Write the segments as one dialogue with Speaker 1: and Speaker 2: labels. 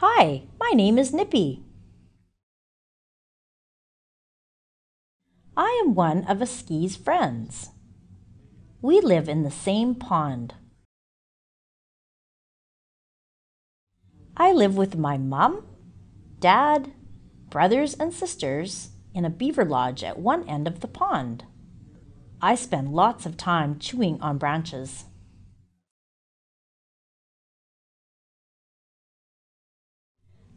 Speaker 1: Hi, my name is Nipi. I am one of Aski's friends. We live in the same pond. I live with my mum, dad, brothers, and sisters in a beaver lodge at one end of the pond. I spend lots of time chewing on branches.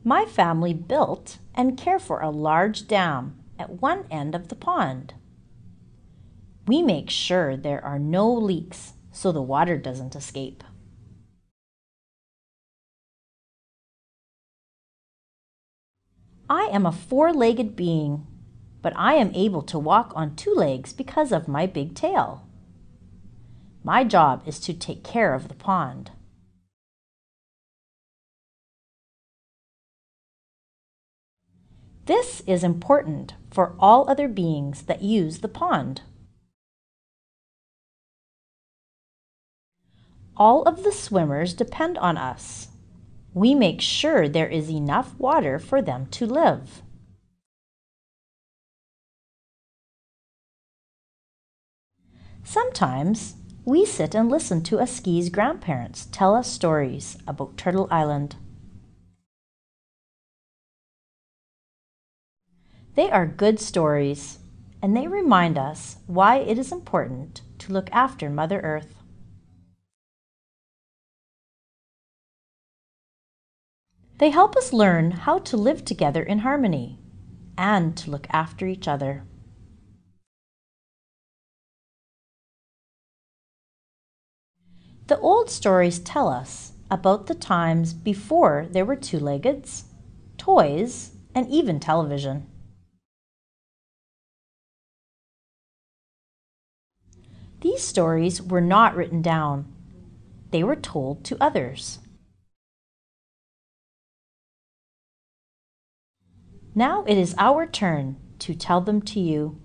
Speaker 1: My family built and care for a large dam at one end of the pond. We make sure there are no leaks so the water doesn't escape. I am a four legged being, but I am able to walk on two legs because of my big tail. My job is to take care of the pond. This is important for all other beings that use the pond. All of the swimmers depend on us. We make sure there is enough water for them to live. Sometimes we sit and listen to Aski's grandparents tell us stories about Turtle Island. They are good stories, and they remind us why it is important to look after Mother Earth. They help us learn how to live together in harmony and to look after each other. The old stories tell us about the times before there were two leggeds, toys, and even television. These stories were not written down, they were told to others. Now it is our turn to tell them to you.